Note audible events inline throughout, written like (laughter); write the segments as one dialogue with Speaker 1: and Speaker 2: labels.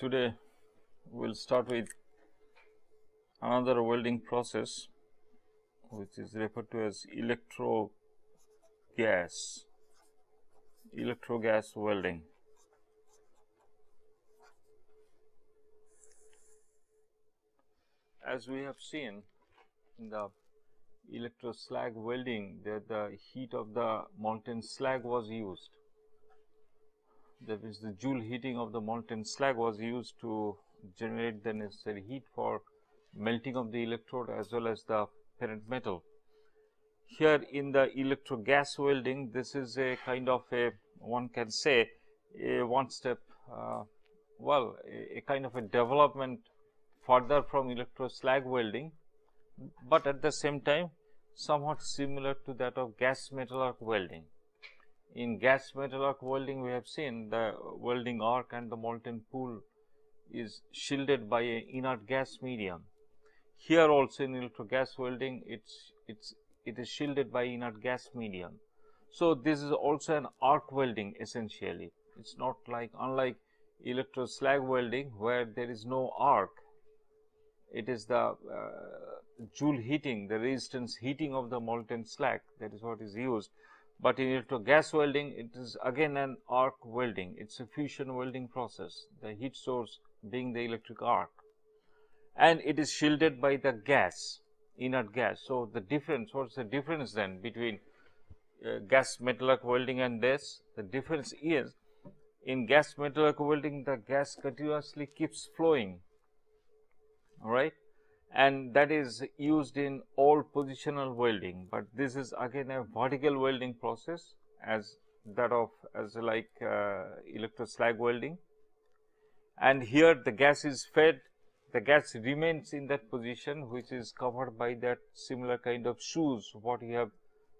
Speaker 1: Today we will start with another welding process which is referred to as electro gas, electro gas welding. As we have seen in the electro slag welding that the heat of the molten slag was used that is the joule heating of the molten slag was used to generate the necessary heat for melting of the electrode as well as the parent metal. Here in the electro gas welding this is a kind of a one can say a one step uh, well a, a, kind of a development further from electro slag welding, but at the same time somewhat similar to that of gas metal arc welding in gas metal arc welding we have seen the welding arc and the molten pool is shielded by a inert gas medium. Here also in electro gas welding it's it's it is shielded by inert gas medium. So, this is also an arc welding essentially it is not like unlike electro slag welding where there is no arc it is the uh, joule heating the resistance heating of the molten slag that is what is used but in electro gas welding it is again an arc welding. It is a fusion welding process the heat source being the electric arc. And it is shielded by the gas inert gas. So, the difference what is the difference then between uh, gas metal arc welding and this? The difference is in gas metal arc welding the gas continuously keeps flowing. All right and that is used in all positional welding, but this is again a vertical welding process as that of as like uh, electro slag welding. And here the gas is fed the gas remains in that position which is covered by that similar kind of shoes what you have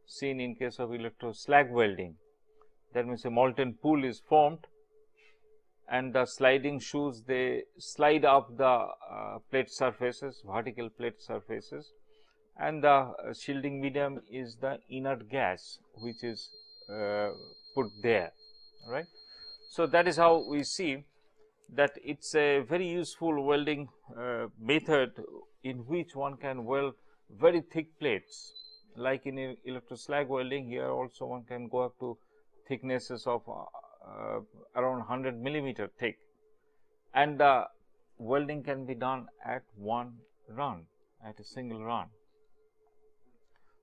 Speaker 1: seen in case of electro slag welding. That means a molten pool is formed and the sliding shoes they slide up the uh, plate surfaces vertical plate surfaces and the uh, shielding medium is the inert gas which is uh, put there right. So, that is how we see that it is a very useful welding uh, method in which one can weld very thick plates like in electro slag welding here also one can go up to thicknesses of uh, around 100 millimeter thick and the welding can be done at one run at a single run.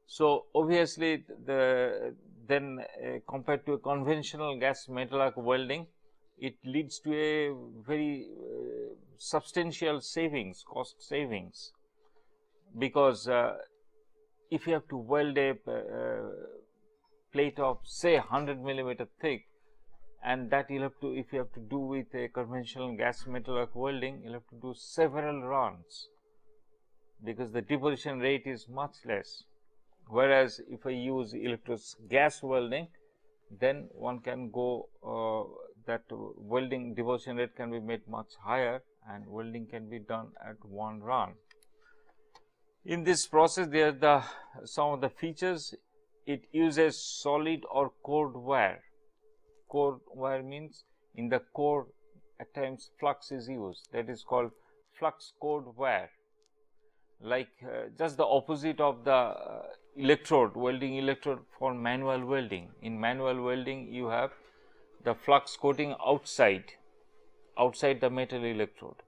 Speaker 1: So, obviously, the then uh, compared to a conventional gas metal arc welding it leads to a very uh, substantial savings cost savings because uh, if you have to weld a uh, plate of say 100 millimeter thick and that you will have to if you have to do with a conventional gas metal arc welding you will have to do several runs because the deposition rate is much less. Whereas if I use electro gas welding then one can go uh, that welding deposition rate can be made much higher and welding can be done at one run. In this process there are the some of the features. It uses solid or cored wire core wire means in the core at times flux is used. That is called flux cored wire. Like uh, just the opposite of the uh, electrode welding electrode for manual welding. In manual welding you have the flux coating outside outside the metal electrode.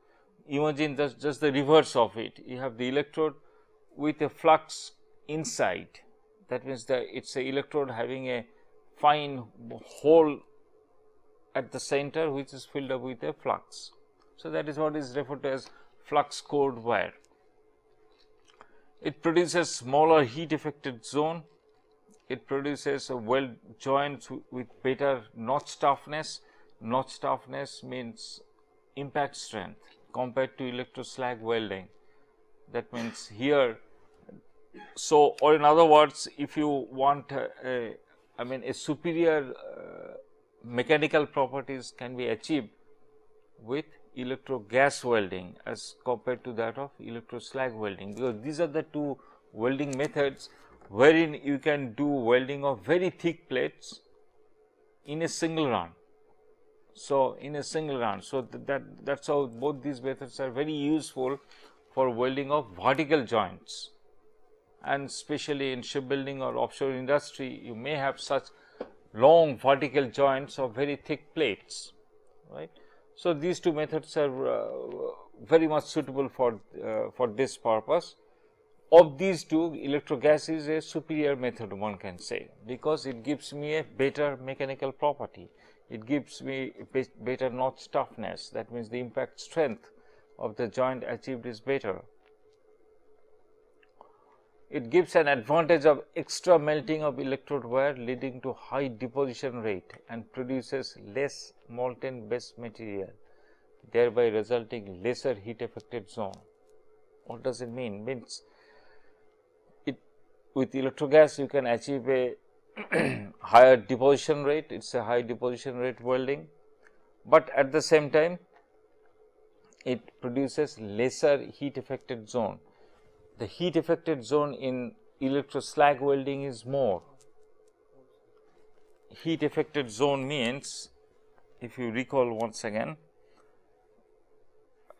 Speaker 1: Imagine just just the reverse of it. You have the electrode with a flux inside. That means the it's a electrode having a fine hole at the center which is filled up with a flux. So, that is what is referred to as flux cored wire. It produces smaller heat affected zone, it produces a weld joints with better notch toughness, notch toughness means impact strength compared to electro slag welding. That means here, so or in other words if you want a, a I mean a superior uh, mechanical properties can be achieved with electro gas welding as compared to that of electro slag welding because these are the two welding methods wherein you can do welding of very thick plates in a single run. So, in a single run. So, th that that is how both these methods are very useful for welding of vertical joints and especially in shipbuilding or offshore industry you may have such long vertical joints of very thick plates right. So, these two methods are uh, very much suitable for uh, for this purpose. Of these two electrogas is a superior method one can say because it gives me a better mechanical property. It gives me better notch toughness. That means the impact strength of the joint achieved is better it gives an advantage of extra melting of electrode wire leading to high deposition rate and produces less molten base material thereby resulting lesser heat affected zone. What does it mean? Means it with electrogas you can achieve a (clears throat) higher deposition rate, it is a high deposition rate welding, but at the same time it produces lesser heat affected zone. The heat affected zone in electroslag welding is more. Heat affected zone means if you recall once again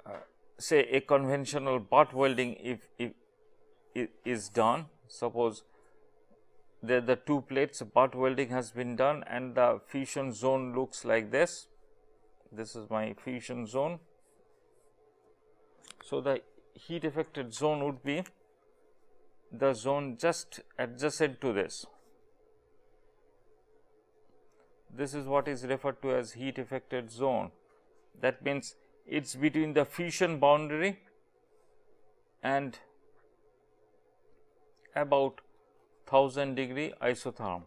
Speaker 1: uh, say a conventional butt welding if, if, if is done suppose the, the two plates butt welding has been done and the fusion zone looks like this. This is my fusion zone. So, the heat affected zone would be the zone just adjacent to this. This is what is referred to as heat affected zone. That means, it is between the fusion boundary and about 1000 degree isotherm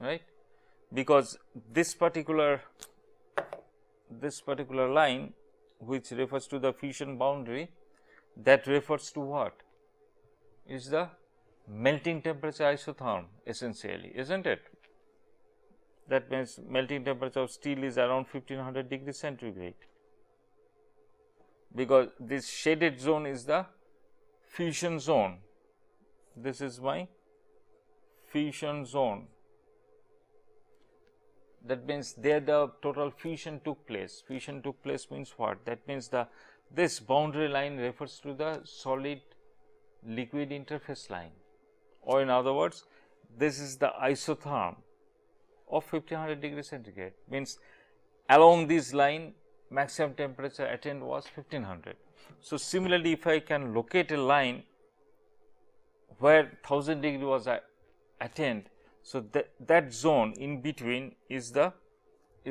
Speaker 1: right because this particular this particular line which refers to the fusion boundary that refers to what is the melting temperature isotherm essentially is not it that means melting temperature of steel is around 1500 degree centigrade because this shaded zone is the fusion zone. This is my fusion zone. That means there the total fusion took place. Fusion took place means what? That means the this boundary line refers to the solid liquid interface line or in other words this is the isotherm of 1500 degree centigrade means along this line maximum temperature attained was 1500 so, similarly, if I can locate a line where 1000 degree was attained, so that, that zone in between is the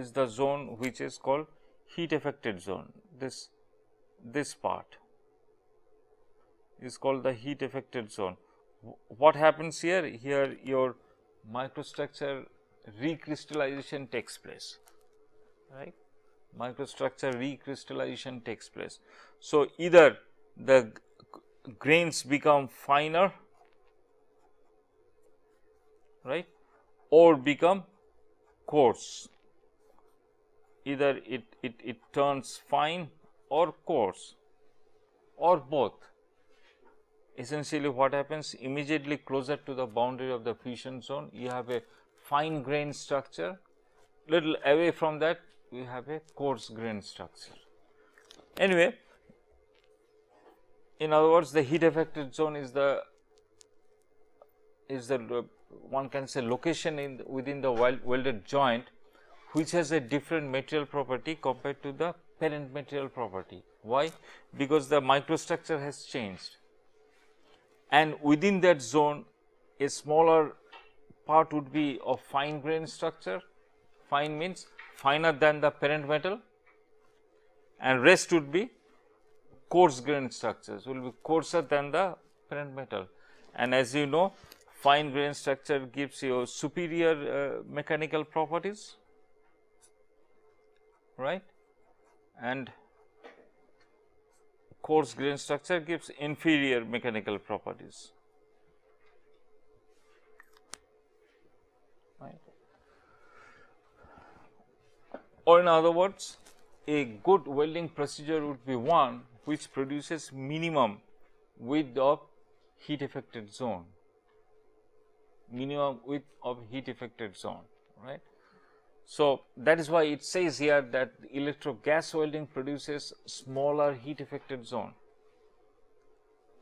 Speaker 1: is the zone which is called heat affected zone. This this part is called the heat affected zone. What happens here? Here your microstructure recrystallization takes place, right? microstructure recrystallization takes place. So, either the grains become finer right or become coarse. Either it, it, it turns fine or coarse or both. Essentially what happens immediately closer to the boundary of the fusion zone you have a fine grain structure. Little away from that we have a coarse grain structure. Anyway, in other words the heat affected zone is the is the one can say location in within the welded joint which has a different material property compared to the parent material property. Why? Because the microstructure has changed and within that zone a smaller part would be of fine grain structure, fine means finer than the parent metal and rest would be coarse grain structures will be coarser than the parent metal and as you know fine grain structure gives you superior uh, mechanical properties right? And coarse grain structure gives inferior mechanical properties. Or in other words a good welding procedure would be one which produces minimum width of heat affected zone minimum width of heat affected zone right So, that is why it says here that electro gas welding produces smaller heat affected zone,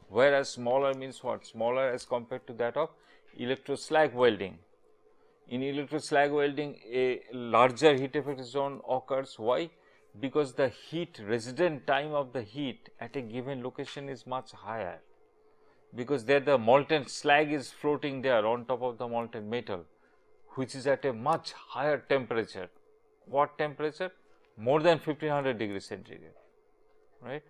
Speaker 1: whereas smaller means what? Smaller as compared to that of electro slag welding. In electro slag welding, a larger heat affected zone occurs. Why? Because the heat resident time of the heat at a given location is much higher, because there the molten slag is floating there on top of the molten metal which is at a much higher temperature. What temperature? More than 1500 degrees centigrade, right.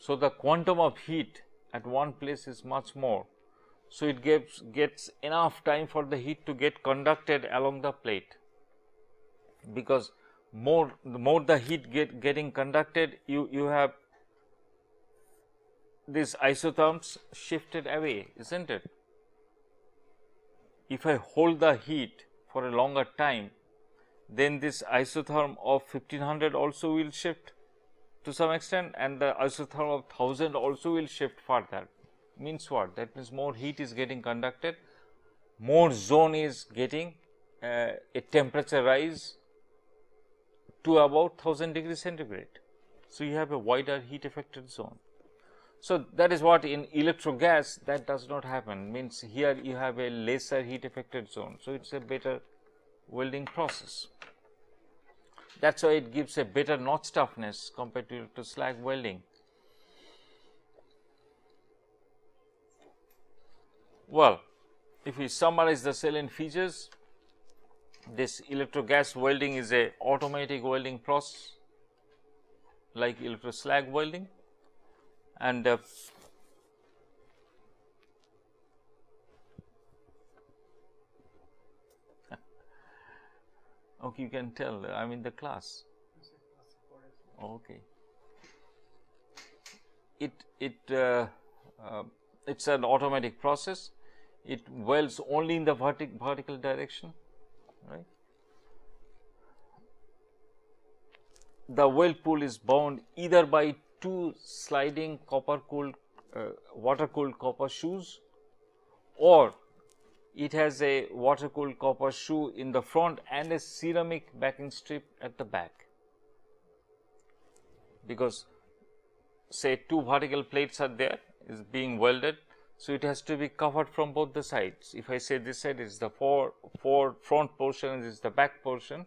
Speaker 1: So, the quantum of heat at one place is much more. So, it gives gets enough time for the heat to get conducted along the plate because more the more the heat get getting conducted you you have these isotherms shifted away isn't it if I hold the heat for a longer time, then this isotherm of 1500 also will shift to some extent and the isotherm of 1000 also will shift further. Means what? That means more heat is getting conducted, more zone is getting uh, a temperature rise to about 1000 degree centigrade. So, you have a wider heat affected zone. So, that is what in electro gas that does not happen means here you have a lesser heat affected zone. So, it is a better welding process. That is why it gives a better notch toughness compared to, to slag welding. Well, if we summarize the salient features, this electro gas welding is a automatic welding process like electro slag welding and uh, (laughs) okay you can tell i'm in the class. Okay. It it uh, uh, it's an automatic process. It welds only in the vertic vertical direction right? The weld pool is bound either by two sliding copper cooled uh, water cooled copper shoes or it has a water cooled copper shoe in the front and a ceramic backing strip at the back. Because say two vertical plates are there is being welded so it has to be covered from both the sides. If i say this side is the four four front portion is the back portion.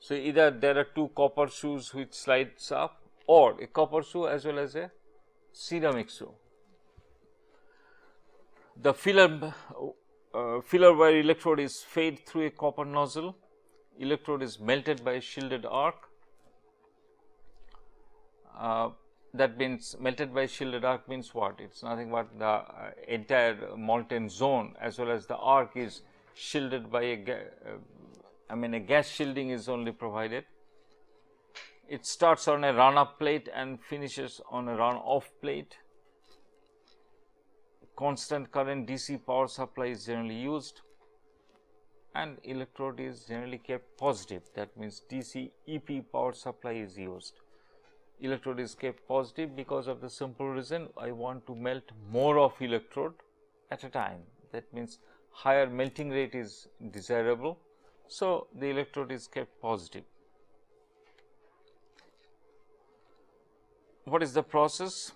Speaker 1: So either there are two copper shoes which slides up or a copper shoe as well as a ceramic shoe. The filler, uh, filler wire electrode is fed through a copper nozzle, electrode is melted by a shielded arc. Uh, that means melted by shielded arc means what? It is nothing but the uh, entire molten zone as well as the arc is shielded by a, uh, I mean a gas shielding is only provided it starts on a run up plate and finishes on a run off plate. Constant current DC power supply is generally used and electrode is generally kept positive that means DC EP power supply is used. Electrode is kept positive because of the simple reason I want to melt more of electrode at a time that means higher melting rate is desirable. So, the electrode is kept positive. What is the process?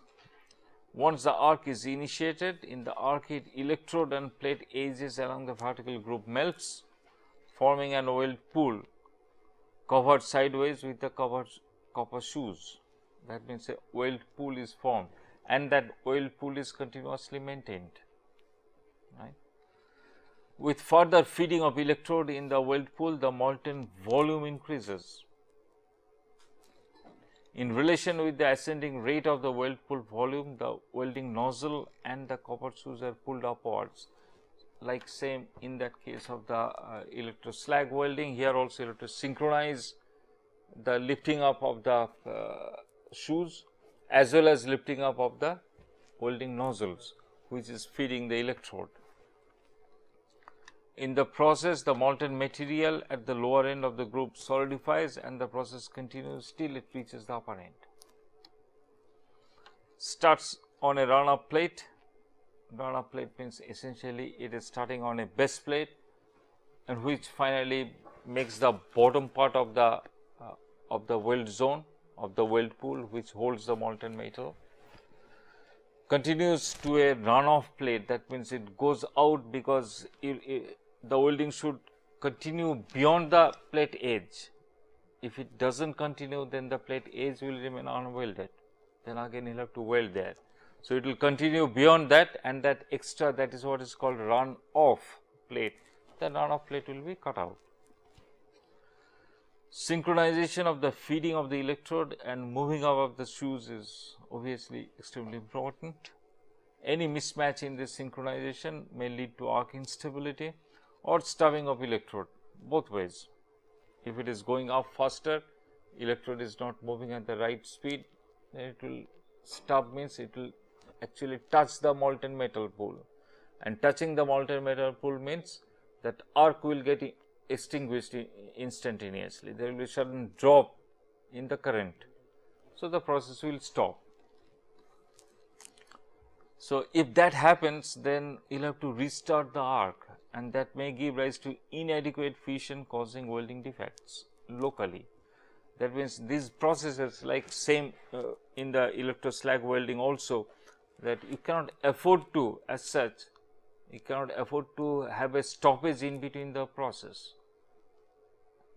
Speaker 1: Once the arc is initiated, in the arc heat electrode and plate edges along the vertical groove melts, forming an weld pool covered sideways with the covered copper shoes. That means a weld pool is formed and that weld pool is continuously maintained. Right. With further feeding of electrode in the weld pool, the molten volume increases in relation with the ascending rate of the weld pool volume, the welding nozzle and the copper shoes are pulled upwards like same in that case of the uh, electro slag welding. Here also you have to synchronize the lifting up of the uh, shoes as well as lifting up of the welding nozzles which is feeding the electrode. In the process, the molten material at the lower end of the groove solidifies and the process continues till it reaches the upper end. Starts on a run up plate. Run up plate means essentially it is starting on a base plate and which finally makes the bottom part of the uh, of the weld zone of the weld pool which holds the molten metal continues to a runoff plate that means it goes out because it, it, the welding should continue beyond the plate edge. If it does not continue then the plate edge will remain unwelded then again you will have to weld there. So, it will continue beyond that and that extra that is what is called run off plate the run off plate will be cut out. Synchronization of the feeding of the electrode and moving out of the shoes is obviously extremely important. Any mismatch in this synchronization may lead to arc instability or stubbing of electrode both ways. If it is going up faster, electrode is not moving at the right speed, then it will stub means it will actually touch the molten metal pool and touching the molten metal pool means that arc will get extinguished instantaneously. There will be sudden drop in the current. So, the process will stop. So, if that happens then you will have to restart the arc and that may give rise to inadequate fusion causing welding defects locally. That means, these processes like same uh, in the electroslag welding also that you cannot afford to as such you cannot afford to have a stoppage in between the process.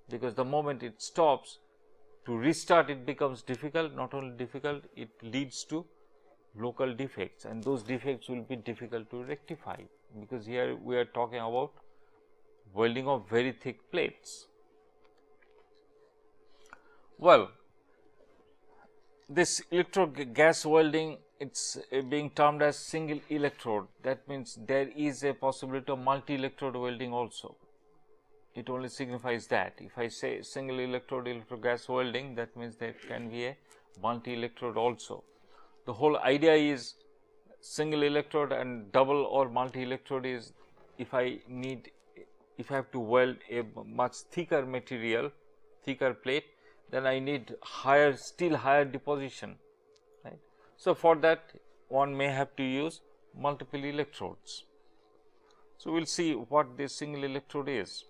Speaker 1: Because the moment it stops to restart it becomes difficult. Not only difficult it leads to local defects and those defects will be difficult to rectify because here we are talking about welding of very thick plates. Well, this electrode gas welding it's uh, being termed as single electrode that means there is a possibility of multi electrode welding also it only signifies that. If I say single electrode electro gas welding that means there can be a multi electrode also. The whole idea is single electrode and double or multi electrode is if I need if I have to weld a much thicker material thicker plate then I need higher still higher deposition right. So, for that one may have to use multiple electrodes. So, we will see what this single electrode is.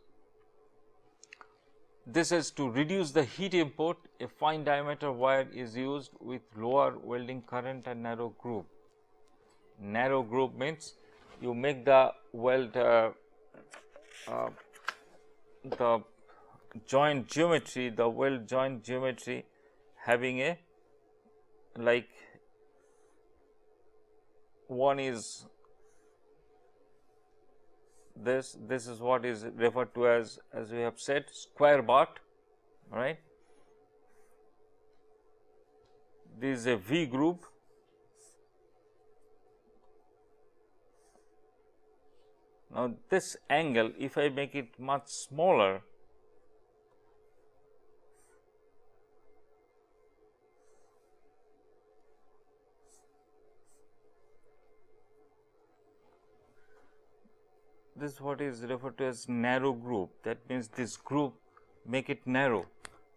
Speaker 1: This is to reduce the heat input, a fine diameter wire is used with lower welding current and narrow groove. Narrow groove means you make the weld uh, uh, the joint geometry, the weld joint geometry having a like one is this this is what is referred to as as we have said square butt right? This is a V groove now this angle if I make it much smaller this is what is referred to as narrow groove that means this groove make it narrow.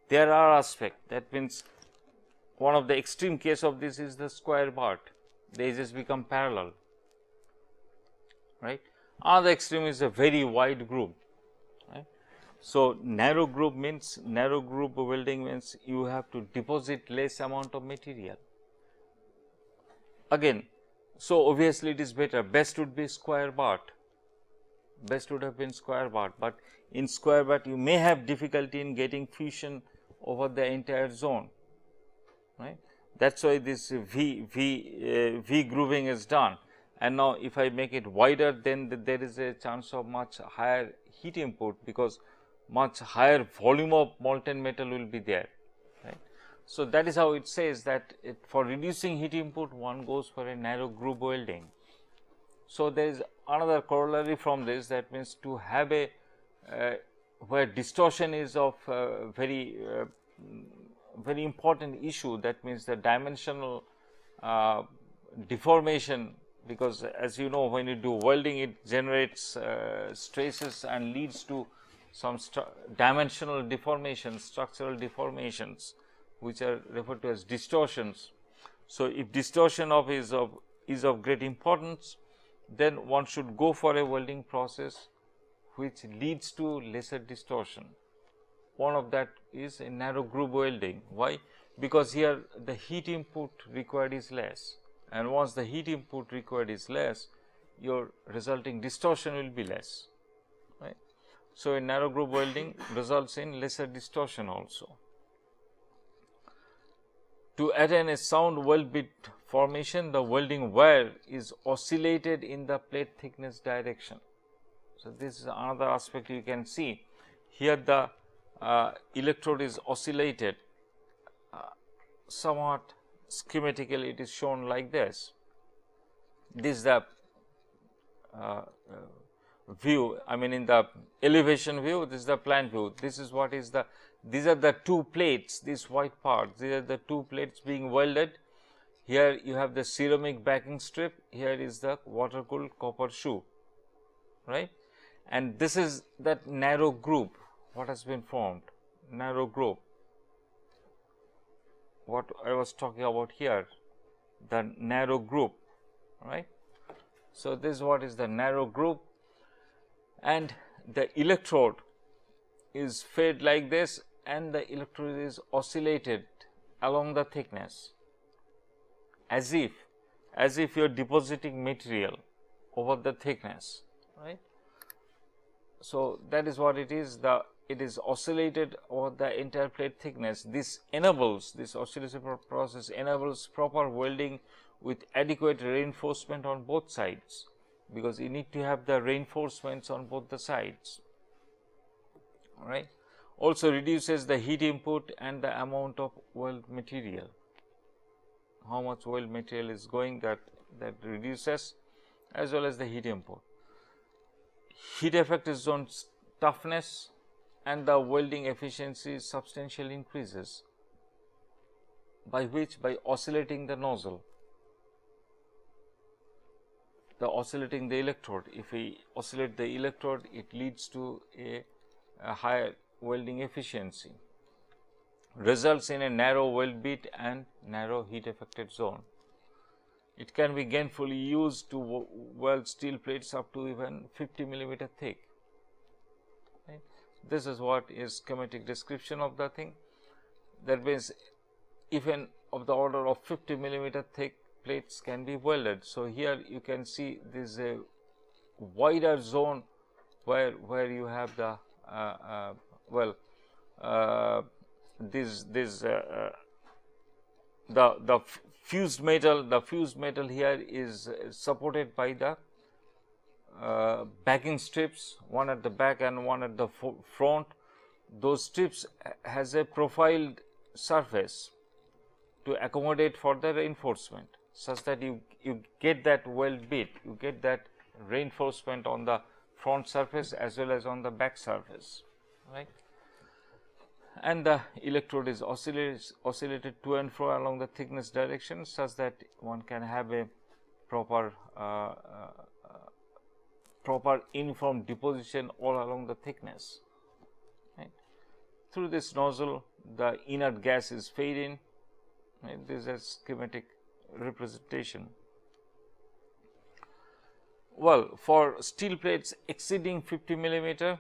Speaker 1: There are aspect that means one of the extreme case of this is the square butt the edges become parallel right. Other extreme is a very wide groove right. So, narrow groove means narrow groove welding means you have to deposit less amount of material. Again, so obviously it is better best would be square butt best would have been square butt, but in square butt you may have difficulty in getting fusion over the entire zone right. That is why this V, V, uh, V grooving is done and now if I make it wider then th there is a chance of much higher heat input because much higher volume of molten metal will be there right. So, that is how it says that it, for reducing heat input one goes for a narrow groove welding. So, there is another corollary from this that means to have a uh, where distortion is of uh, very uh, very important issue that means the dimensional uh, deformation because as you know when you do welding it generates uh, stresses and leads to some dimensional deformations structural deformations which are referred to as distortions. So, if distortion of is of is of great importance then one should go for a welding process which leads to lesser distortion. one of that is a narrow groove welding. Why? Because here the heat input required is less and once the heat input required is less, your resulting distortion will be less. Right? So, in narrow groove welding results in lesser distortion also. To attain a sound weld bead formation, the welding wire is oscillated in the plate thickness direction. So, this is another aspect you can see. Here the uh, electrode is oscillated uh, somewhat schematically it is shown like this. This is the uh, uh, view I mean in the elevation view this is the plan view. This is what is the these are the two plates this white part these are the two plates being welded. Here you have the ceramic backing strip here is the water cooled copper shoe right? And this is that narrow groove what has been formed narrow groove what I was talking about here the narrow groove right so this is what is the narrow groove and the electrode is fed like this and the electrode is oscillated along the thickness as if as if you are depositing material over the thickness right. So, that is what it is the it is oscillated over the entire plate thickness. This enables this oscillation process enables proper welding with adequate reinforcement on both sides because you need to have the reinforcements on both the sides. Right also reduces the heat input and the amount of weld material. How much weld material is going that that reduces as well as the heat input. Heat effect is on toughness and the welding efficiency substantially increases by which by oscillating the nozzle the oscillating the electrode. If we oscillate the electrode, it leads to a, a higher welding efficiency, results in a narrow weld bead and narrow heat affected zone. It can be gainfully used to weld steel plates up to even 50 millimeter thick. This is what is schematic description of the thing. That means, even of the order of 50 millimeter thick plates can be welded. So, here you can see this is a wider zone where where you have the uh, uh, well uh, this this uh, uh, the the fused metal the fused metal here is supported by the uh, backing strips one at the back and one at the front those strips has a profiled surface to accommodate for the reinforcement such that you, you get that weld bead, you get that reinforcement on the front surface as well as on the back surface, right. And the electrode is oscillated, oscillated to and fro along the thickness direction such that one can have a proper uh, uh, proper uniform deposition all along the thickness. Right. Through this nozzle, the inert gas is fed in. Right. This is a schematic representation. Well, for steel plates exceeding 50 millimeter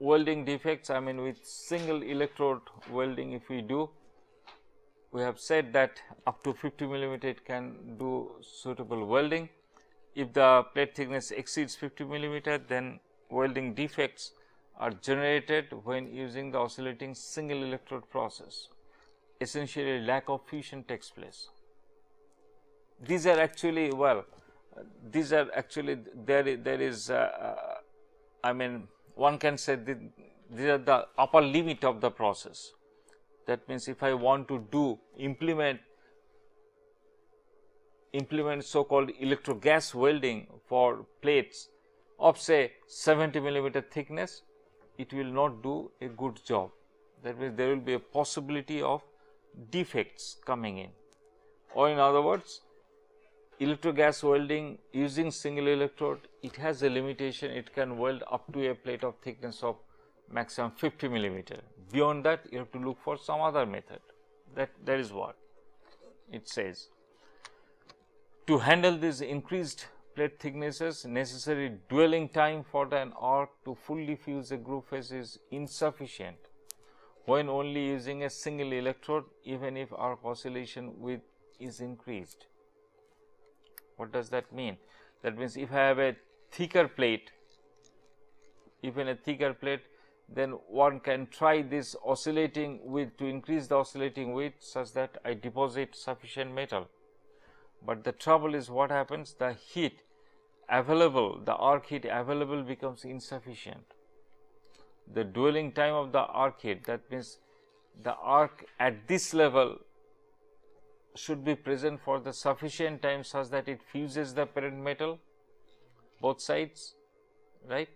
Speaker 1: welding defects, I mean with single electrode welding if we do, we have said that up to 50 millimeter it can do suitable welding. If the plate thickness exceeds 50 millimeter, then welding defects are generated when using the oscillating single electrode process. Essentially, lack of fusion takes place these are actually well these are actually there there is uh, uh, I mean one can say the, these are the upper limit of the process that means if I want to do implement implement so called electro gas welding for plates of say 70 millimeter thickness it will not do a good job that means there will be a possibility of defects coming in or in other words electrogas welding using single electrode, it has a limitation, it can weld up to a plate of thickness of maximum 50 millimeter. Beyond that, you have to look for some other method. That, that is what it says. To handle these increased plate thicknesses, necessary dwelling time for an arc to fully fuse a groove face is insufficient. when only using a single electrode even if arc oscillation width is increased. What does that mean? That means if I have a thicker plate, even a thicker plate, then one can try this oscillating width to increase the oscillating width such that I deposit sufficient metal. But the trouble is what happens? The heat available the arc heat available becomes insufficient. The dwelling time of the arc heat that means the arc at this level should be present for the sufficient time such that it fuses the parent metal both sides right?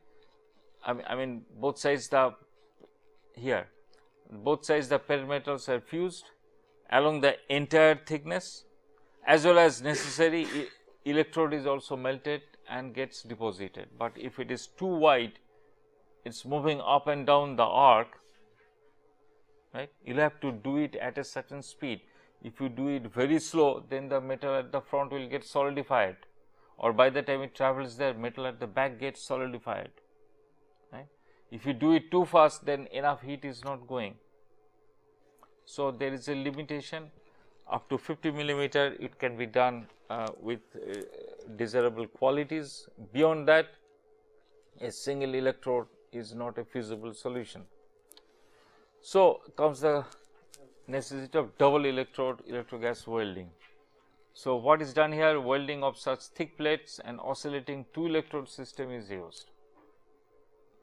Speaker 1: I mean, I mean both sides the here both sides the parent metals are fused along the entire thickness as well as necessary electrode is also melted and gets deposited. But if it is too wide it is moving up and down the arc right you will have to do it at a certain speed. If you do it very slow then the metal at the front will get solidified or by the time it travels there metal at the back gets solidified right. If you do it too fast then enough heat is not going. So, there is a limitation up to 50 millimeter it can be done uh, with uh, desirable qualities. Beyond that a single electrode is not a feasible solution. So, comes the necessity of double electrode electrogas welding. So, what is done here welding of such thick plates and oscillating two electrode system is used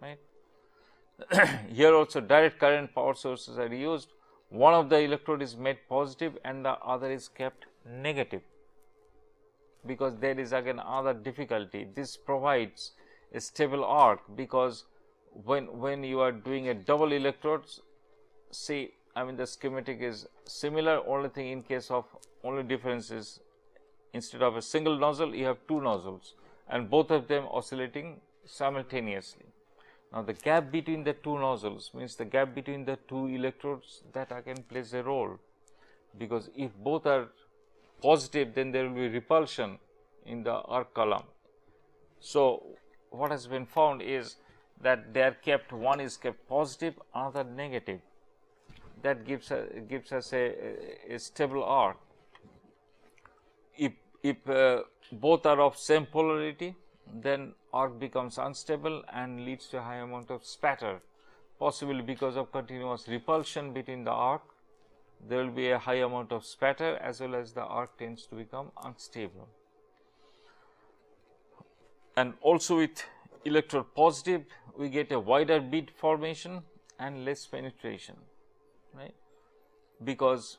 Speaker 1: right. (clears throat) here also direct current power sources are used one of the electrode is made positive and the other is kept negative. Because there is again other difficulty. This provides a stable arc because when when you are doing a double electrodes see I mean the schematic is similar. Only thing in case of only difference is instead of a single nozzle you have two nozzles and both of them oscillating simultaneously. Now, the gap between the two nozzles means the gap between the two electrodes that again plays a role because if both are positive then there will be repulsion in the arc column. So, what has been found is that they are kept one is kept positive another negative that gives gives us a, a stable arc. If, if uh, both are of same polarity then arc becomes unstable and leads to a high amount of spatter. Possibly because of continuous repulsion between the arc there will be a high amount of spatter as well as the arc tends to become unstable. And also with electrode positive we get a wider bead formation and less penetration right? Because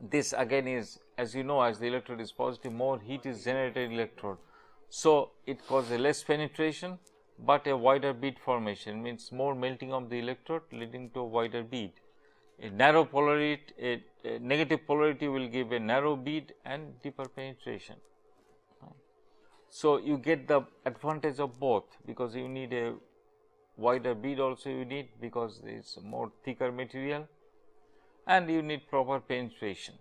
Speaker 1: this again is as you know as the electrode is positive more heat is generated electrode so, it causes less penetration, but a wider bead formation means more melting of the electrode leading to a wider bead. A narrow polarity, a, a negative polarity will give a narrow bead and deeper penetration. So, you get the advantage of both because you need a wider bead also you need because it is more thicker material and you need proper penetration.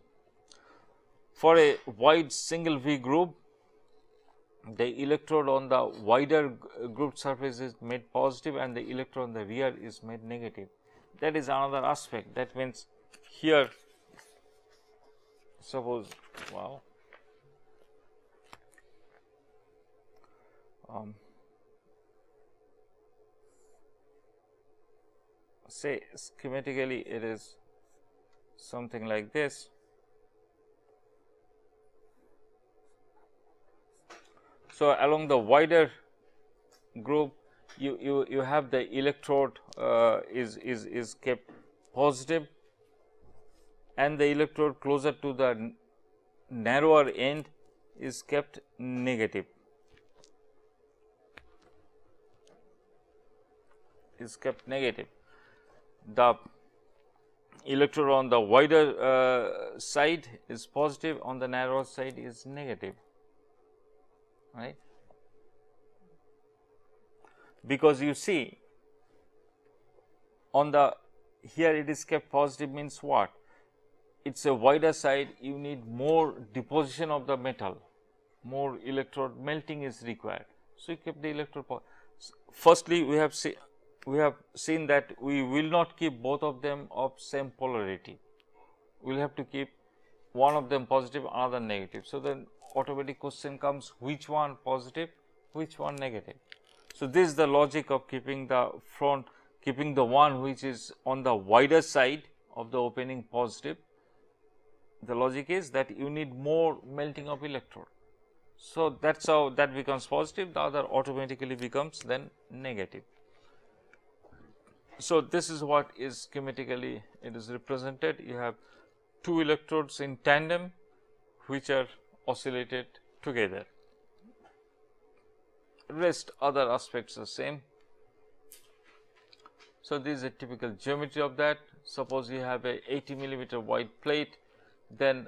Speaker 1: For a wide single V groove the electrode on the wider grooved surface is made positive and the electrode on the rear is made negative. That is another aspect. That means here suppose wow. Um, say schematically it is something like this So, along the wider groove you, you, you have the electrode uh, is, is, is kept positive and the electrode closer to the narrower end is kept negative. is kept negative. The electrode on the wider uh, side is positive on the narrower side is negative right because you see on the here it is kept positive means what it is a wider side you need more deposition of the metal more electrode melting is required so you keep the electrode firstly we have see we have seen that we will not keep both of them of same polarity. We will have to keep one of them positive, another negative. So, then automatic question comes which one positive, which one negative. So, this is the logic of keeping the front, keeping the one which is on the wider side of the opening positive. The logic is that you need more melting of electrode. So, that is how that becomes positive, the other automatically becomes then negative. So, this is what is schematically it is represented. You have two electrodes in tandem which are oscillated together. Rest other aspects are same. So, this is a typical geometry of that. Suppose you have a 80 millimeter wide plate, then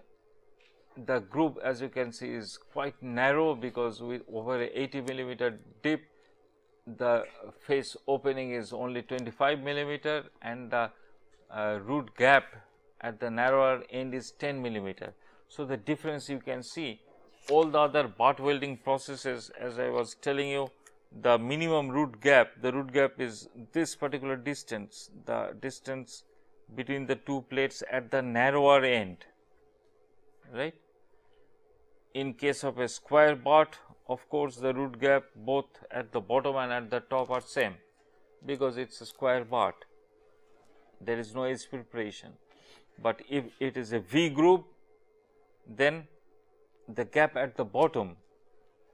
Speaker 1: the groove as you can see is quite narrow because with over a 80 millimeter dip the face opening is only 25 millimeter and the uh, root gap at the narrower end is 10 millimeter. So, the difference you can see all the other butt welding processes as I was telling you the minimum root gap the root gap is this particular distance the distance between the two plates at the narrower end right in case of a square butt of course, the root gap both at the bottom and at the top are same because it is a square butt there is no edge preparation. But if it is a V groove then the gap at the bottom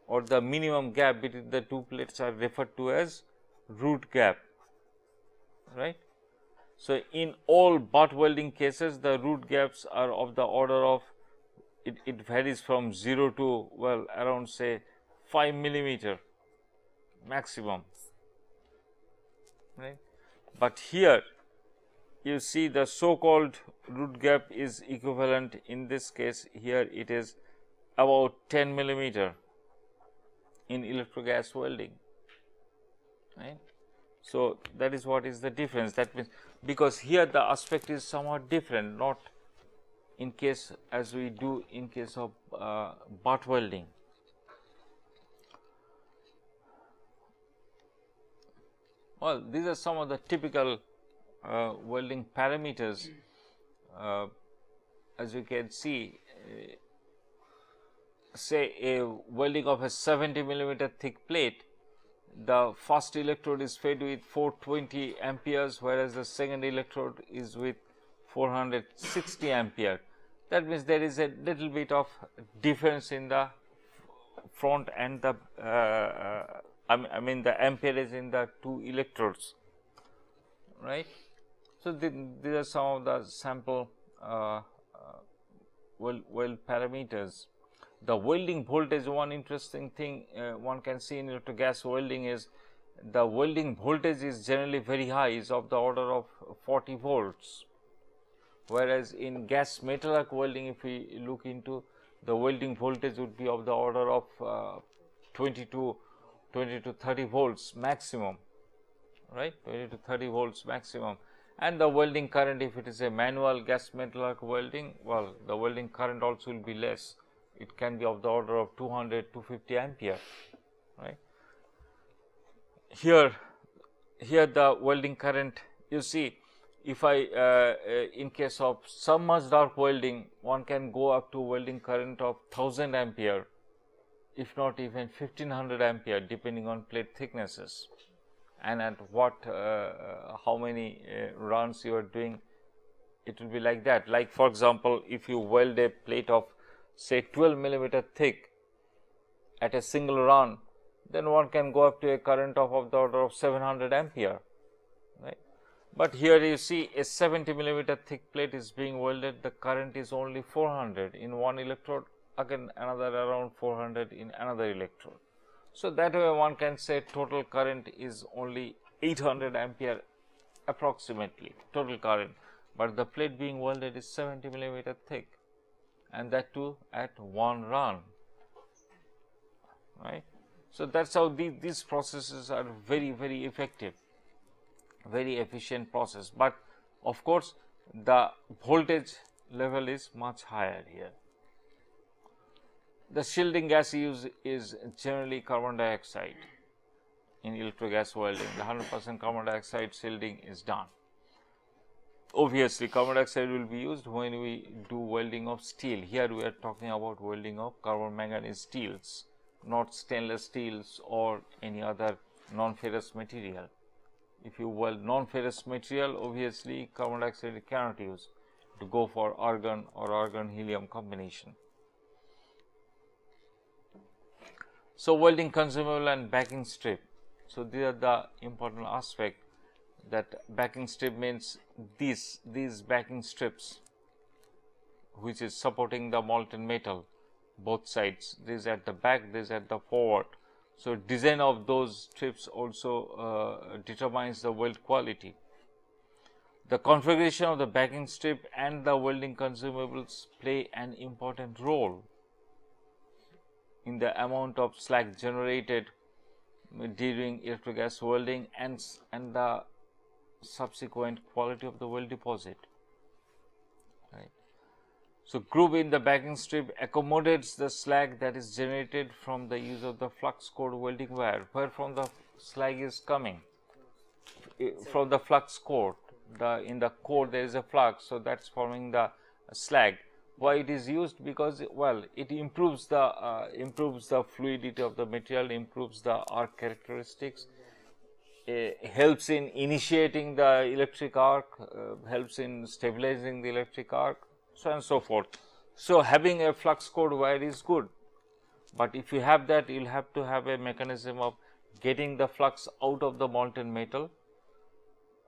Speaker 1: or the minimum gap between the two plates are referred to as root gap right. So, in all butt welding cases the root gaps are of the order of it, it varies from 0 to well around say 5 millimeter maximum right. But here you see the so called root gap is equivalent in this case here it is about 10 millimeter in electrogas welding right. So, that is what is the difference that means because here the aspect is somewhat different not in case as we do in case of uh, butt welding. Well, these are some of the typical uh, welding parameters. Uh, as you can see, uh, say a welding of a 70 millimeter thick plate, the first electrode is fed with 420 amperes, whereas the second electrode is with 460 ampere. That means there is a little bit of difference in the front and the uh, I mean the amperage in the two electrodes, right. So, the, these are some of the sample uh, uh, parameters. The welding voltage one interesting thing uh, one can see in gas welding is the welding voltage is generally very high is of the order of 40 volts. Whereas in gas metal arc welding if we look into the welding voltage would be of the order of uh, 22 20 to 30 volts maximum right? 20 to 30 volts maximum and the welding current if it is a manual gas metal arc welding well the welding current also will be less. It can be of the order of 200 to 50 ampere right? Here here the welding current you see if I uh, uh, in case of submerged arc welding one can go up to welding current of 1000 ampere if not even 1500 ampere depending on plate thicknesses and at what uh, uh, how many uh, runs you are doing it will be like that. Like for example if you weld a plate of say 12 millimeter thick at a single run then one can go up to a current of, of the order of 700 ampere right? But here you see a 70 millimeter thick plate is being welded. The current is only 400 in one electrode again another around 400 in another electrode. So, that way one can say total current is only 800 ampere approximately total current, but the plate being welded is 70 millimeter thick and that too at one run right. So, that is how the, these processes are very very effective very efficient process, but of course, the voltage level is much higher here the shielding gas used is generally carbon dioxide. in electrogas welding, the 100 percent carbon dioxide shielding is done. Obviously, carbon dioxide will be used when we do welding of steel. Here we are talking about welding of carbon manganese steels, not stainless steels or any other non-ferrous material. If you weld non-ferrous material, obviously carbon dioxide cannot use to go for argon or argon helium combination. So, welding consumable and backing strip. So, these are the important aspect that backing strip means these these backing strips which is supporting the molten metal both sides. This at the back this at the forward. So design of those strips also uh, determines the weld quality. The configuration of the backing strip and the welding consumables play an important role in the amount of slag generated during electric gas welding and, and the subsequent quality of the weld deposit. Right. So, groove in the backing strip accommodates the slag that is generated from the use of the flux core welding wire. Where from the slag is coming? From the flux core. The in the core there is a flux, so that's forming the slag. Why it is used? Because well, it improves the uh, improves the fluidity of the material, improves the arc characteristics uh, helps in initiating the electric arc, uh, helps in stabilizing the electric arc, so and so forth. So, having a flux core wire is good, but if you have that, you will have to have a mechanism of getting the flux out of the molten metal,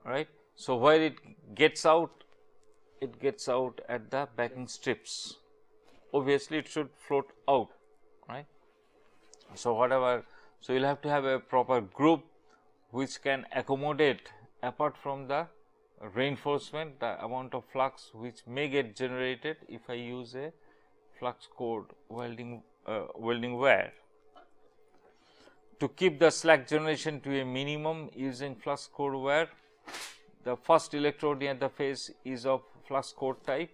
Speaker 1: right. So, where it gets out, it gets out at the backing strips. Obviously, it should float out, right. So, whatever, so you will have to have a proper groove which can accommodate apart from the reinforcement the amount of flux which may get generated if I use a flux core welding uh, welding wire. To keep the slag generation to a minimum using flux core wire, the first electrode near the face is of flux core type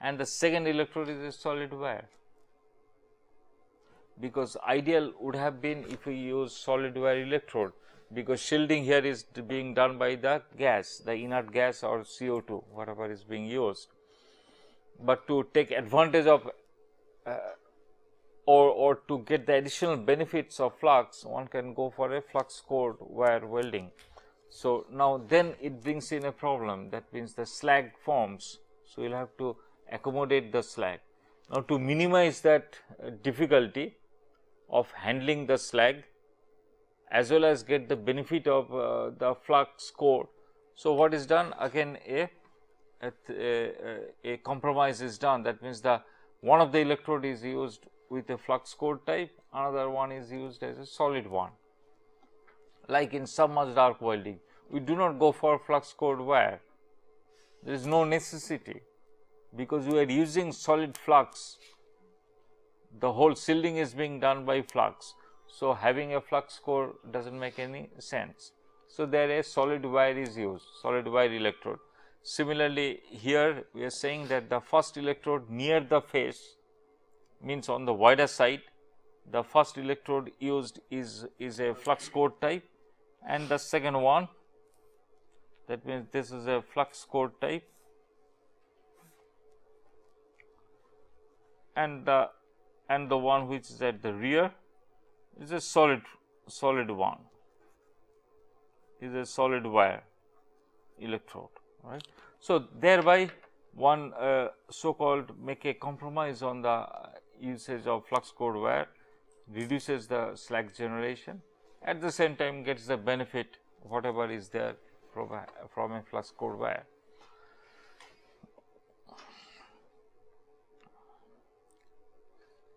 Speaker 1: and the second electrode is a solid wire because ideal would have been if we use solid wire electrode because shielding here is being done by the gas, the inert gas or CO2 whatever is being used. But to take advantage of uh, or, or to get the additional benefits of flux one can go for a flux core wire welding. So, now then it brings in a problem that means the slag forms. So, you will have to accommodate the slag. Now, to minimize that uh, difficulty of handling the slag as well as get the benefit of uh, the flux core. So, what is done again a, a, a, a, compromise is done that means the one of the electrode is used with a flux core type another one is used as a solid one. Like in submerged arc welding we do not go for flux core wire. There is no necessity. Because we are using solid flux the whole shielding is being done by flux. So, having a flux core does not make any sense. So, there a solid wire is used, solid wire electrode. Similarly, here we are saying that the first electrode near the face means on the wider side, the first electrode used is, is a flux core type and the second one that means this is a flux core type. And the and the one which is at the rear is a solid solid one. Is a solid wire electrode right. So, thereby one uh, so called make a compromise on the usage of flux core wire reduces the slag generation at the same time gets the benefit whatever is there from a, from a flux core wire.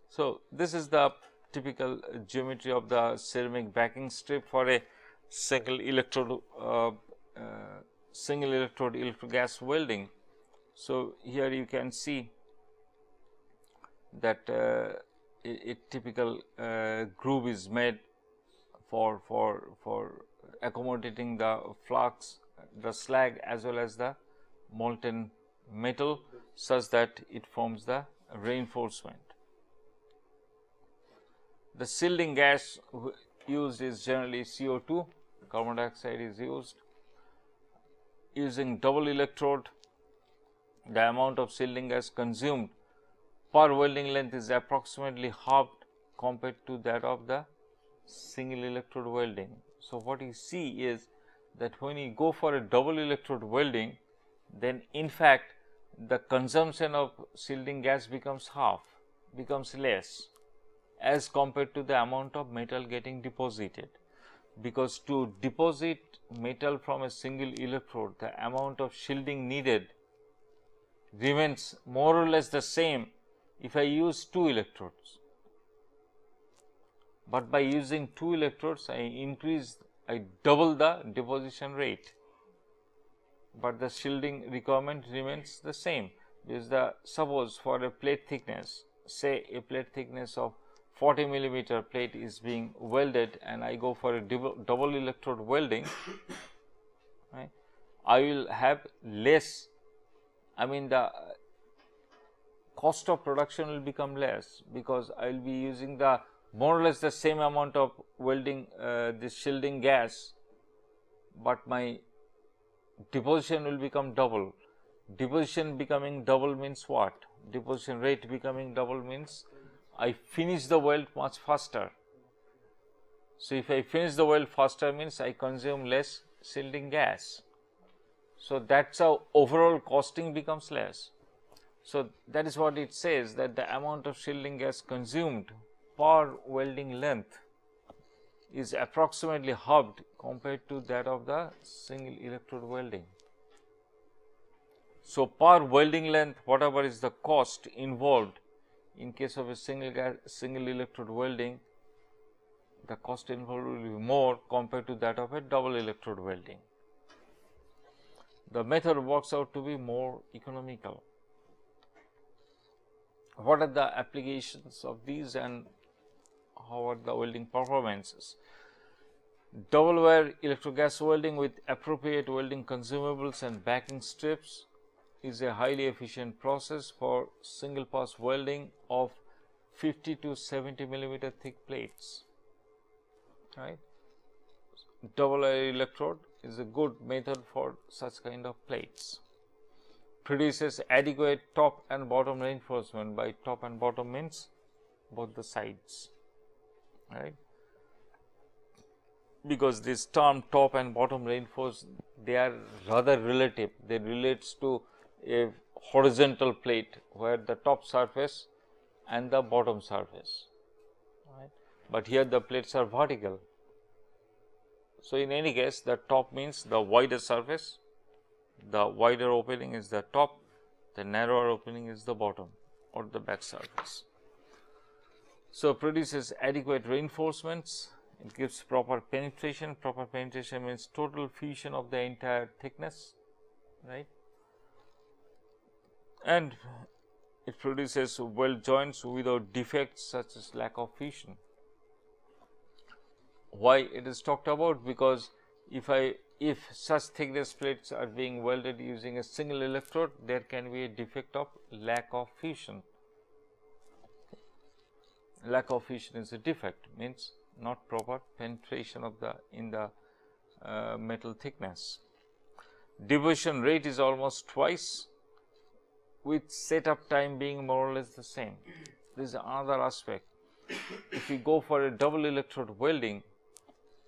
Speaker 1: So, this is the typical geometry of the ceramic backing strip for a single electrode uh, uh, single electrode electrogas welding. So, here you can see that uh, a, a, typical uh, groove is made for for for accommodating the flux the slag as well as the molten metal such that it forms the reinforcement the shielding gas used is generally CO2, carbon dioxide is used. Using double electrode, the amount of shielding gas consumed per welding length is approximately halved compared to that of the single electrode welding. So, what you see is that when you go for a double electrode welding, then in fact, the consumption of shielding gas becomes half, becomes less as compared to the amount of metal getting deposited. Because to deposit metal from a single electrode, the amount of shielding needed remains more or less the same if I use two electrodes. But by using two electrodes, I increase, I double the deposition rate. But the shielding requirement remains the same. Because the suppose for a plate thickness. Say a plate thickness of 40 millimeter plate is being welded and I go for a double electrode welding (coughs) right, I will have less I mean the cost of production will become less because I will be using the more or less the same amount of welding uh, this shielding gas, but my deposition will become double. Deposition becoming double means what? Deposition rate becoming double means I finish the weld much faster. So, if I finish the weld faster means I consume less shielding gas. So, that is how overall costing becomes less. So, that is what it says that the amount of shielding gas consumed per welding length is approximately halved compared to that of the single electrode welding. So, per welding length whatever is the cost involved in case of a single single electrode welding the cost involved will be more compared to that of a double electrode welding. The method works out to be more economical. What are the applications of these and how are the welding performances? double wire electrogas welding with appropriate welding consumables and backing strips is a highly efficient process for single pass welding of 50 to 70 millimeter thick plates right? Double wire electrode is a good method for such kind of plates. Produces adequate top and bottom reinforcement. By top and bottom means both the sides right? Because this term top and bottom reinforced they are rather relative. They relates to a horizontal plate where the top surface and the bottom surface right? But here the plates are vertical. So in any case the top means the wider surface the wider opening is the top the narrower opening is the bottom or the back surface so produces adequate reinforcements it gives proper penetration, proper penetration means total fusion of the entire thickness, right. And it produces weld joints without defects such as lack of fusion. Why it is talked about? Because if I if such thickness plates are being welded using a single electrode, there can be a defect of lack of fusion. Lack of a defect means not proper penetration of the in the uh, metal thickness. Deposition rate is almost twice with setup time being more or less the same. This is another aspect. If we go for a double electrode welding,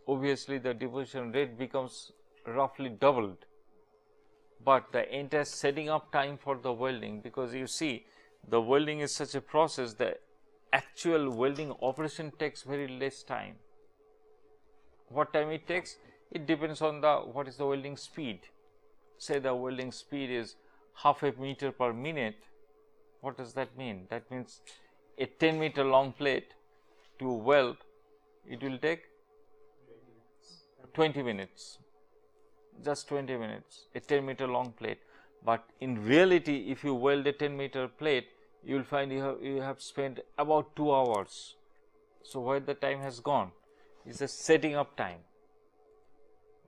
Speaker 1: obviously the deposition rate becomes roughly doubled, but the entire setting up time for the welding because you see the welding is such a process that actual welding operation takes very less time. What time it takes? It depends on the what is the welding speed. Say the welding speed is half a meter per minute. What does that mean? That means a 10 meter long plate to weld, it will take 20 minutes, just 20 minutes, a 10 meter long plate. But in reality, if you weld a 10 meter plate, you will find you have, you have spent about 2 hours. So, where the time has gone is the setting up time.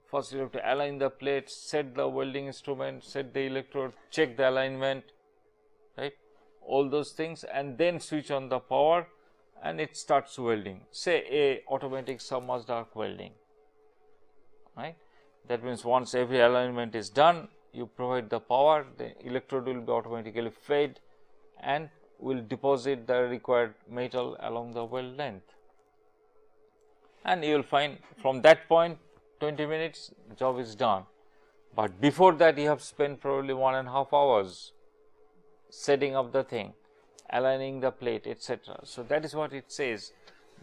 Speaker 1: First you have to align the plate, set the welding instrument, set the electrode, check the alignment, right, all those things and then switch on the power and it starts welding say a automatic submerged arc welding right. That means, once every alignment is done you provide the power the electrode will be automatically fed and will deposit the required metal along the weld length and you will find from that point 20 minutes job is done. But before that you have spent probably one and a half hours setting up the thing, aligning the plate etc. So, that is what it says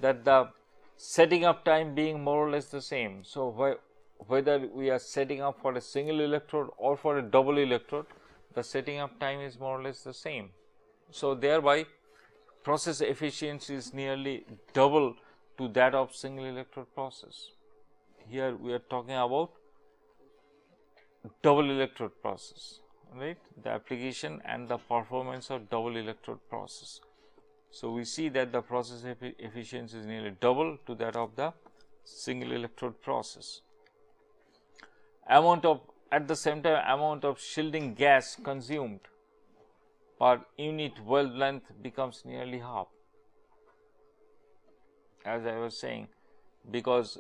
Speaker 1: that the setting up time being more or less the same. So, wh whether we are setting up for a single electrode or for a double electrode, the setting up time is more or less the same. So, thereby process efficiency is nearly double to that of single electrode process. Here we are talking about double electrode process, right, the application and the performance of double electrode process. So, we see that the process efficiency is nearly double to that of the single electrode process. Amount of at the same time amount of shielding gas consumed per unit weld length becomes nearly half as I was saying because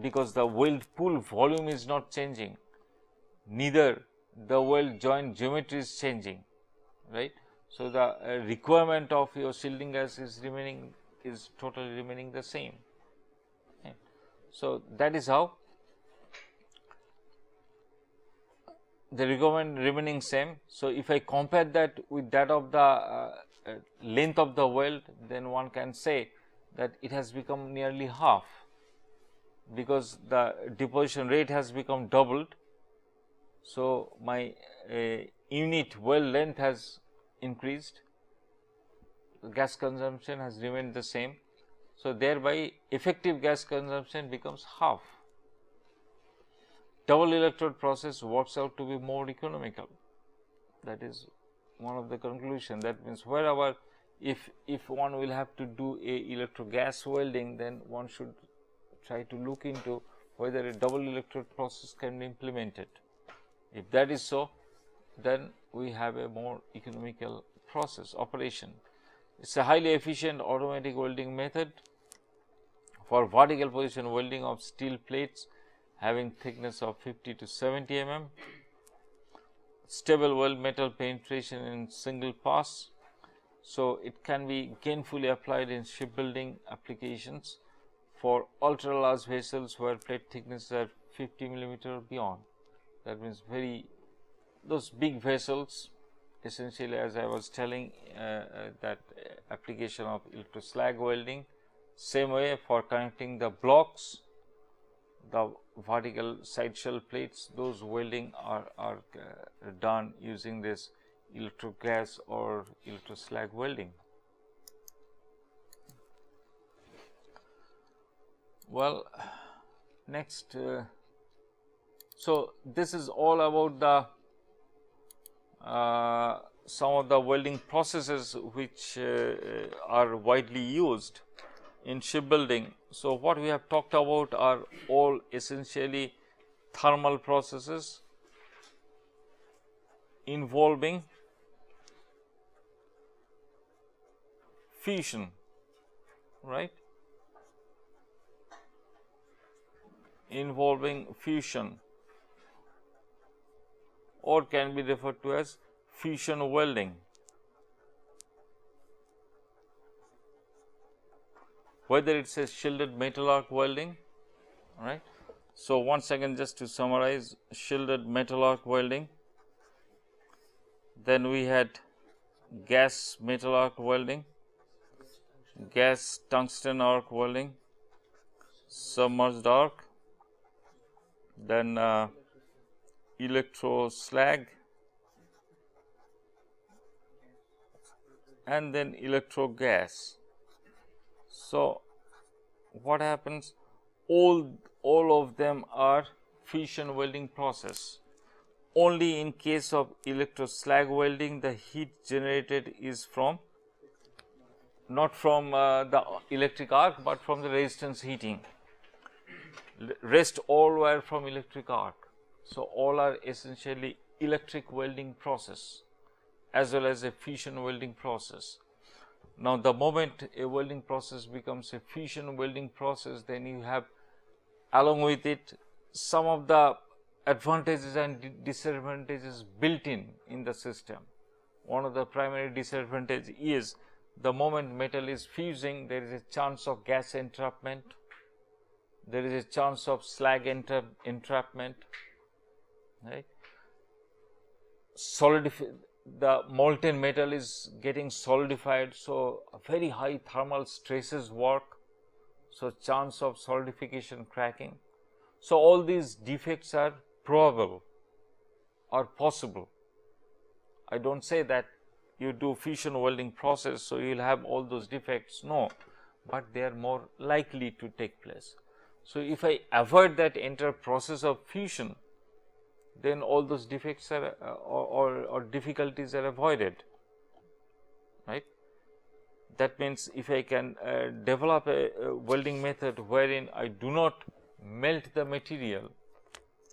Speaker 1: because the weld pool volume is not changing neither the weld joint geometry is changing right. So, the uh, requirement of your shielding gas is remaining is totally remaining the same. Okay. So, that is how the requirement remaining same. So, if I compare that with that of the uh, uh, length of the weld then one can say that it has become nearly half because the deposition rate has become doubled. So, my uh, unit weld length has increased, the gas consumption has remained the same. So, thereby effective gas consumption becomes half. Double electrode process works out to be more economical that is one of the conclusion that means wherever if if one will have to do a electro gas welding then one should try to look into whether a double electrode process can be implemented. If that is so, then we have a more economical process operation. It is a highly efficient automatic welding method for vertical position welding of steel plates having thickness of 50 to 70 mm, stable weld metal penetration in single pass. So, it can be gainfully applied in shipbuilding applications for ultra large vessels where plate thickness are 50 millimeter beyond. That means very those big vessels essentially as I was telling uh, uh, that application of electro slag welding same way for connecting the blocks the vertical side shell plates those welding are, are uh, done using this electro gas or electro slag welding. Well, next, uh, so this is all about the uh, some of the welding processes which uh, are widely used in shipbuilding. So, what we have talked about are all essentially thermal processes involving fusion, right? Involving fusion or can be referred to as fusion welding. Whether it says shielded metal arc welding, right. So, once again just to summarize shielded metal arc welding, then we had gas metal arc welding, gas tungsten arc welding, submerged arc, then uh, electro slag and then electro gas. So, what happens? All all of them are fusion welding process. Only in case of electro slag welding the heat generated is from not from uh, the electric arc but from the resistance heating. Rest all were from electric arc. So all are essentially electric welding process as well as a fusion welding process. Now, the moment a welding process becomes a fusion welding process, then you have along with it some of the advantages and disadvantages built in in the system. One of the primary disadvantage is the moment metal is fusing, there is a chance of gas entrapment, there is a chance of slag entra entrapment, right. Solidify the molten metal is getting solidified. So, very high thermal stresses work. So, chance of solidification cracking. So, all these defects are probable or possible. I do not say that you do fusion welding process. So, you will have all those defects no, but they are more likely to take place. So, if I avoid that entire process of fusion then all those defects are uh, or, or, difficulties are avoided right. That means, if I can uh, develop a, a, welding method wherein I do not melt the material.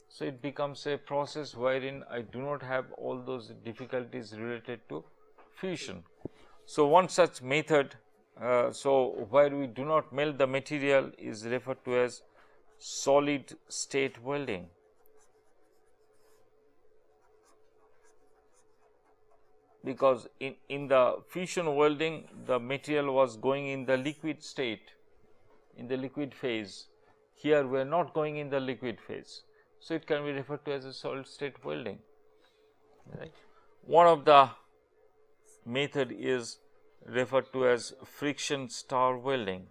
Speaker 1: So, it becomes a process wherein I do not have all those difficulties related to fusion. So, one such method, uh, so where we do not melt the material is referred to as solid state welding. Because in, in the fusion welding the material was going in the liquid state in the liquid phase. Here we are not going in the liquid phase. So it can be referred to as a solid state welding. Right. One of the method is referred to as friction stir welding.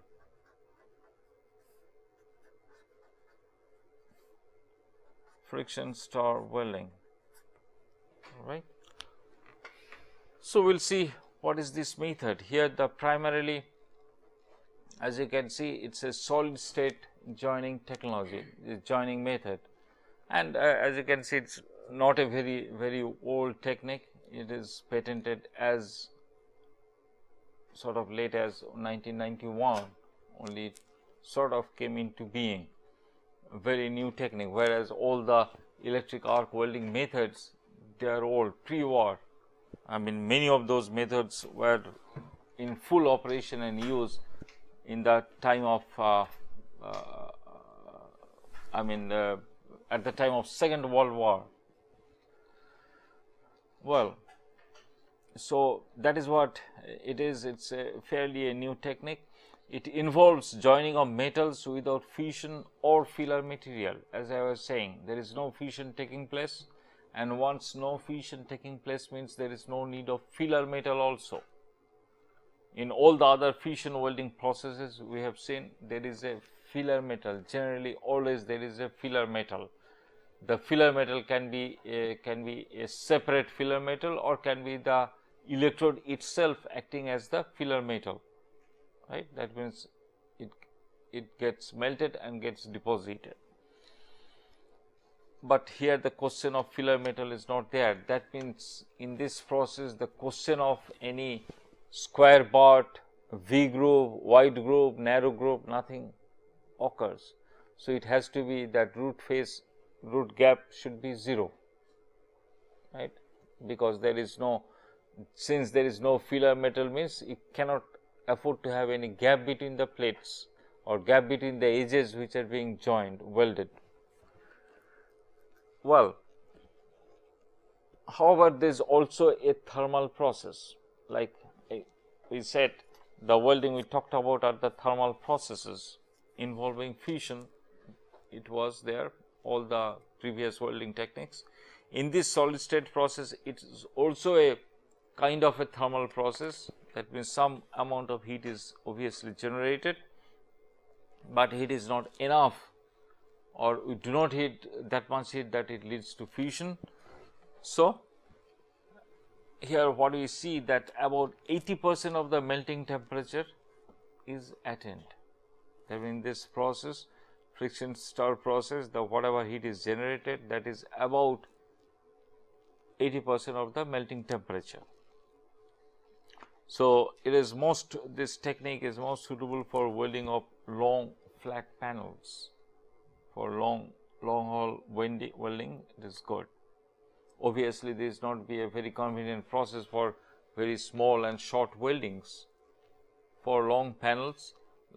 Speaker 1: Friction stir welding. Right so, we will see what is this method. Here the primarily as you can see it is a solid state joining technology, joining method. And uh, as you can see it is not a very very old technique, it is patented as sort of late as 1991 only sort of came into being. Very new technique. Whereas all the electric arc welding methods they are old pre-war I mean many of those methods were in full operation and use in the time of uh, uh, I mean uh, at the time of second world war. Well, so that is what it is it is a fairly a new technique. It involves joining of metals without fusion or filler material as I was saying there is no fusion taking place and once no fusion taking place means there is no need of filler metal also. In all the other fusion welding processes we have seen there is a filler metal generally always there is a filler metal. The filler metal can be a, can be a separate filler metal or can be the electrode itself acting as the filler metal right that means it it gets melted and gets deposited but here the question of filler metal is not there. That means in this process the question of any square butt, V groove, wide groove, narrow groove, nothing occurs. So, it has to be that root face, root gap should be 0, right, because there is no, since there is no filler metal means it cannot afford to have any gap between the plates or gap between the edges which are being joined, welded. Well, however, there is also a thermal process? Like eh, we said the welding we talked about are the thermal processes involving fusion it was there all the previous welding techniques. In this solid state process it is also a kind of a thermal process. That means some amount of heat is obviously generated, but heat is not enough or we do not heat that much heat that it leads to fusion. So, here what we see that about 80 percent of the melting temperature is attained. That means this process friction stir process the whatever heat is generated that is about 80 percent of the melting temperature. So, it is most this technique is most suitable for welding of long flat panels for long long haul welding it is good. obviously this not be a very convenient process for very small and short weldings. For long panels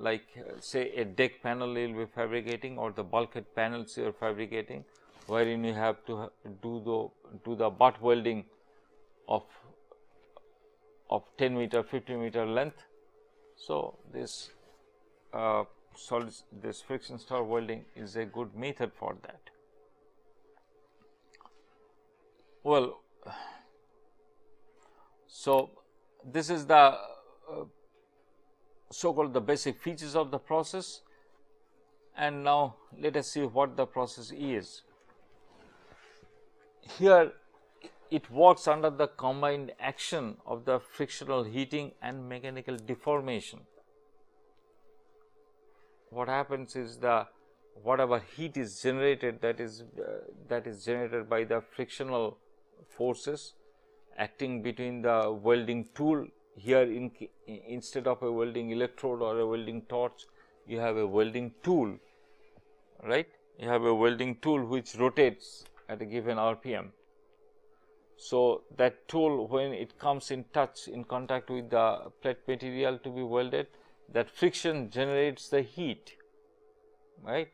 Speaker 1: like uh, say a deck panel you will be fabricating or the bulkhead panels you are fabricating wherein you have to do the do the butt welding of of 10 meter 50 meter length. So, this uh, solid this friction stir welding is a good method for that. Well, so this is the uh, so called the basic features of the process and now let us see what the process is. Here it works under the combined action of the frictional heating and mechanical deformation. What happens is the whatever heat is generated that is uh, that is generated by the frictional forces acting between the welding tool. Here in, instead of a welding electrode or a welding torch you have a welding tool right? You have a welding tool which rotates at a given rpm so that tool when it comes in touch in contact with the plate material to be welded that friction generates the heat right?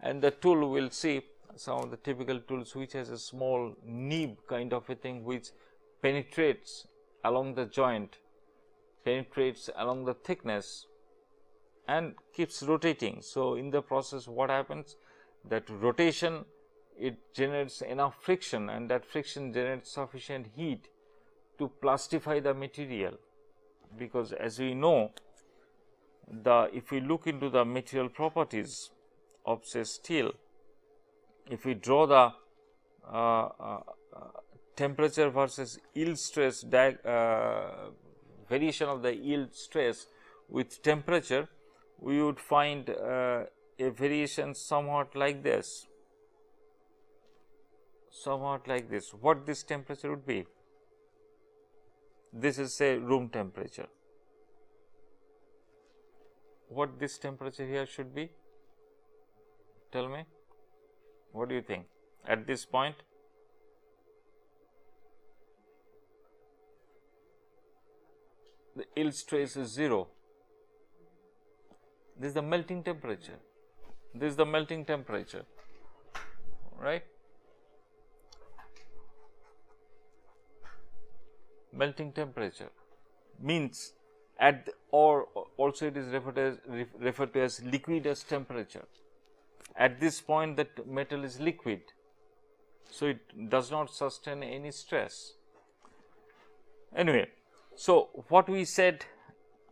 Speaker 1: And the tool will see some of the typical tools which has a small nib kind of a thing which penetrates along the joint penetrates along the thickness and keeps rotating. So, in the process what happens? That rotation it generates enough friction and that friction generates sufficient heat to plastify the material. Because as we know the if we look into the material properties of say steel if we draw the uh, uh, temperature versus yield stress uh, variation of the yield stress with temperature, we would find uh, a variation somewhat like this, somewhat like this. What this temperature would be? This is say room temperature. What this temperature here should be? Tell me. What do you think? At this point, the yield stress is 0. This is the melting temperature. This is the melting temperature, right? Melting temperature means at the, or also it is referred as referred to as liquidus temperature at this point that metal is liquid. So, it does not sustain any stress. Anyway, so what we said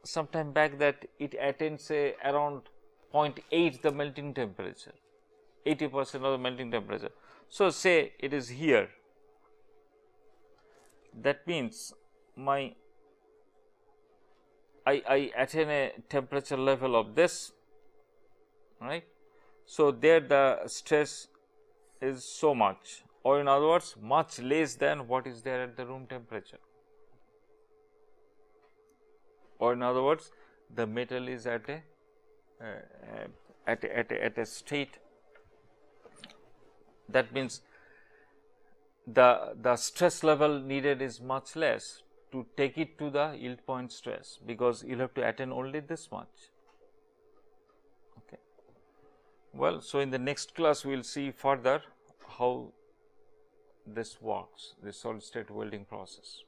Speaker 1: sometime back that it attains say around 0.8 the melting temperature, 80 percent of the melting temperature. So, say it is here that means my I, I attain a temperature level of this right? So, there the stress is so much or in other words much less than what is there at the room temperature. Or in other words the metal is at a uh, at, a, at, a, at a state. That means the the stress level needed is much less to take it to the yield point stress because you will have to attain only this much. Okay. Well, so in the next class we will see further how this works, the solid state welding process.